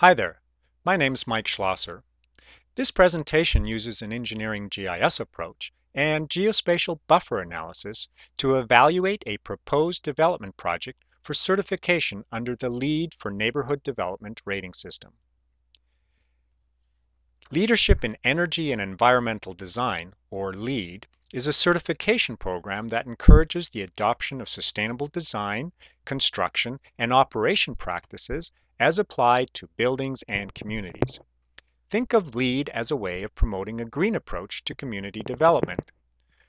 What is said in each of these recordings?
Hi there, my name is Mike Schlosser. This presentation uses an engineering GIS approach and geospatial buffer analysis to evaluate a proposed development project for certification under the LEED for Neighborhood Development rating system. Leadership in Energy and Environmental Design, or LEED, is a certification program that encourages the adoption of sustainable design, construction, and operation practices as applied to buildings and communities. Think of LEED as a way of promoting a green approach to community development.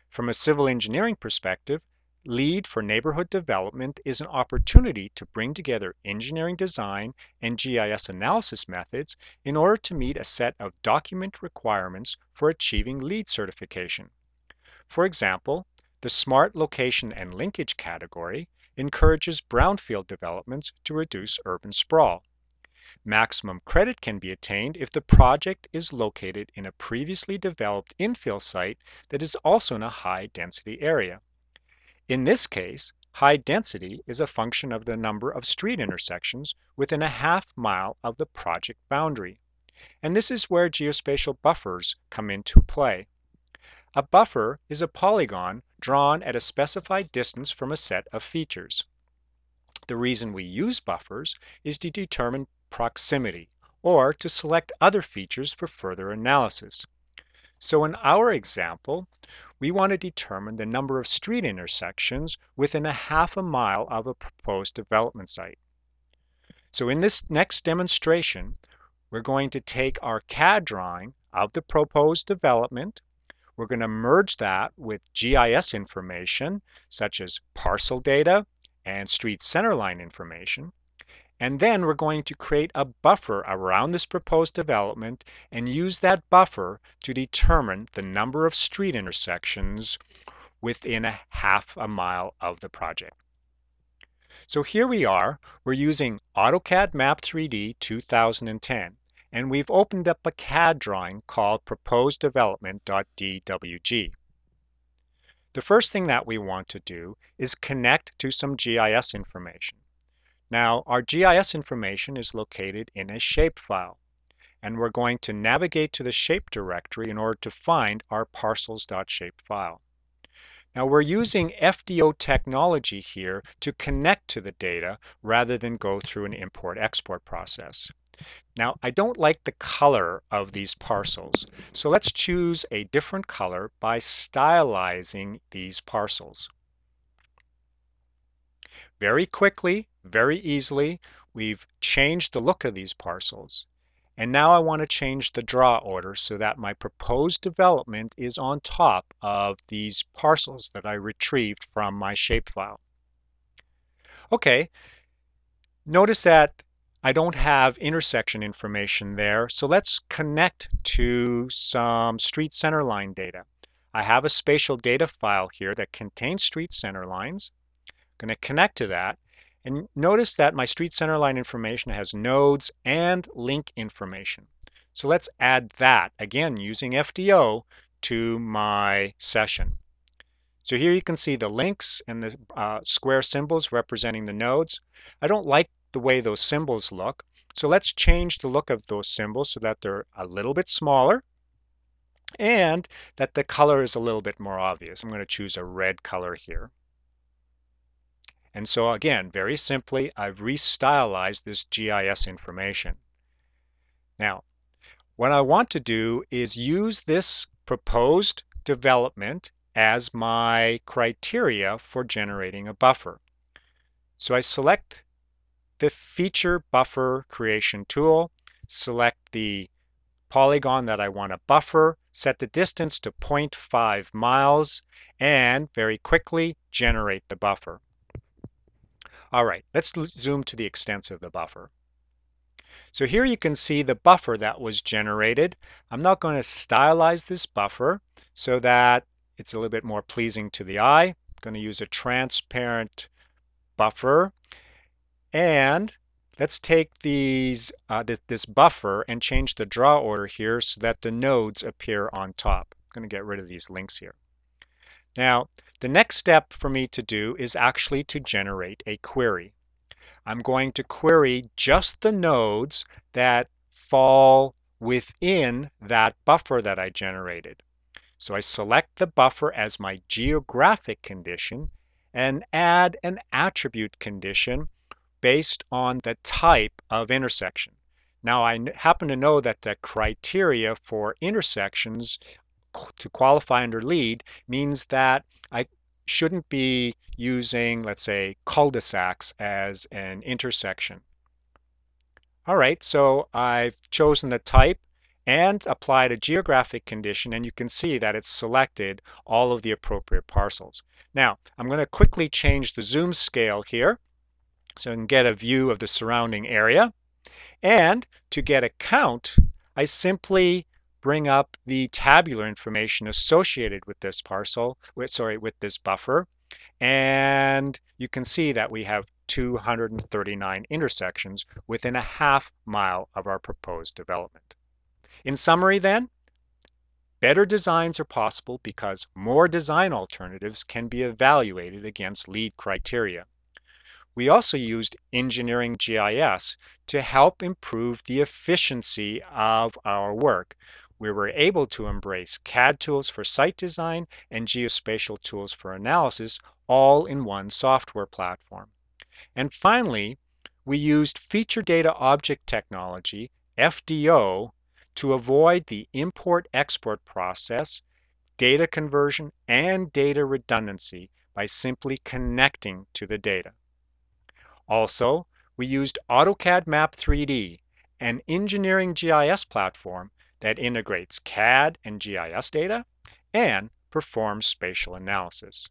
From a civil engineering perspective, LEED for Neighborhood Development is an opportunity to bring together engineering design and GIS analysis methods in order to meet a set of document requirements for achieving LEED certification. For example, the Smart Location and Linkage category encourages brownfield developments to reduce urban sprawl. Maximum credit can be attained if the project is located in a previously developed infill site that is also in a high density area. In this case, high density is a function of the number of street intersections within a half mile of the project boundary. And this is where geospatial buffers come into play. A buffer is a polygon drawn at a specified distance from a set of features. The reason we use buffers is to determine proximity or to select other features for further analysis. So in our example, we want to determine the number of street intersections within a half a mile of a proposed development site. So in this next demonstration, we're going to take our CAD drawing of the proposed development we're going to merge that with GIS information such as parcel data and street centerline information. And then we're going to create a buffer around this proposed development and use that buffer to determine the number of street intersections within a half a mile of the project. So here we are, we're using AutoCAD Map 3D 2010 and we've opened up a CAD drawing called proposed development.dwg. The first thing that we want to do is connect to some GIS information. Now, our GIS information is located in a shapefile, and we're going to navigate to the shape directory in order to find our parcels.shapefile. Now we're using FDO technology here to connect to the data rather than go through an import-export process. Now, I don't like the color of these parcels, so let's choose a different color by stylizing these parcels. Very quickly, very easily, we've changed the look of these parcels. And now I want to change the draw order so that my proposed development is on top of these parcels that I retrieved from my shapefile. Okay, notice that I don't have intersection information there, so let's connect to some street center line data. I have a spatial data file here that contains street center lines. I'm going to connect to that. And notice that my street center line information has nodes and link information. So let's add that, again, using FDO to my session. So here you can see the links and the uh, square symbols representing the nodes. I don't like the way those symbols look. So let's change the look of those symbols so that they're a little bit smaller and that the color is a little bit more obvious. I'm going to choose a red color here. And so again, very simply, I've restylized this GIS information. Now, what I want to do is use this proposed development as my criteria for generating a buffer. So I select the feature buffer creation tool, select the polygon that I want to buffer, set the distance to 0.5 miles, and very quickly generate the buffer. All right, let's zoom to the extents of the buffer. So here you can see the buffer that was generated. I'm not going to stylize this buffer so that it's a little bit more pleasing to the eye. I'm going to use a transparent buffer and let's take these uh, this, this buffer and change the draw order here so that the nodes appear on top. I'm going to get rid of these links here. Now, the next step for me to do is actually to generate a query. I'm going to query just the nodes that fall within that buffer that I generated. So I select the buffer as my geographic condition and add an attribute condition based on the type of intersection. Now I happen to know that the criteria for intersections to qualify under LEED means that I shouldn't be using, let's say, cul-de-sacs as an intersection. All right, so I've chosen the type and applied a geographic condition and you can see that it's selected all of the appropriate parcels. Now, I'm going to quickly change the zoom scale here so I can get a view of the surrounding area. And to get a count, I simply bring up the tabular information associated with this parcel, with, sorry, with this buffer. And you can see that we have 239 intersections within a half mile of our proposed development. In summary then, better designs are possible because more design alternatives can be evaluated against LEED criteria. We also used engineering GIS to help improve the efficiency of our work. We were able to embrace CAD tools for site design and geospatial tools for analysis all in one software platform. And finally, we used feature data object technology, FDO, to avoid the import-export process, data conversion, and data redundancy by simply connecting to the data. Also, we used AutoCAD Map 3D, an engineering GIS platform that integrates CAD and GIS data and performs spatial analysis.